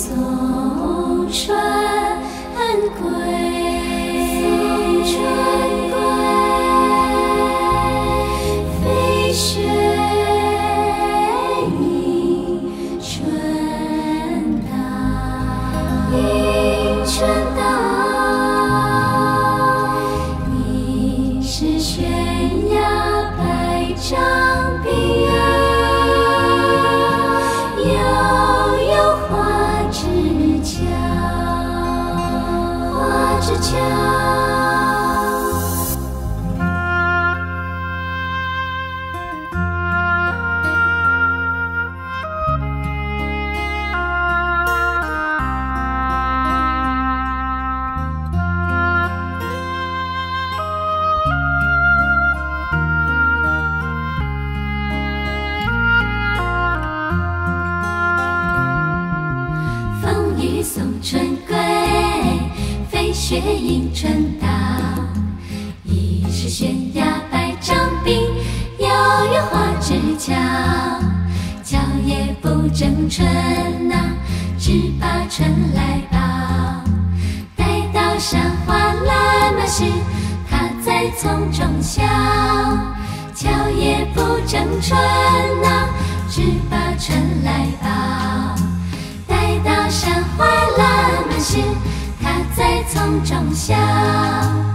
送送春，雪迎春到。疑是悬崖百丈冰，遥有花枝俏。俏也不争春呐、只把春来报。待到山花烂漫时，她在丛中笑。俏也不争春呐、只把春来报。待到山花烂漫时，她在丛中笑。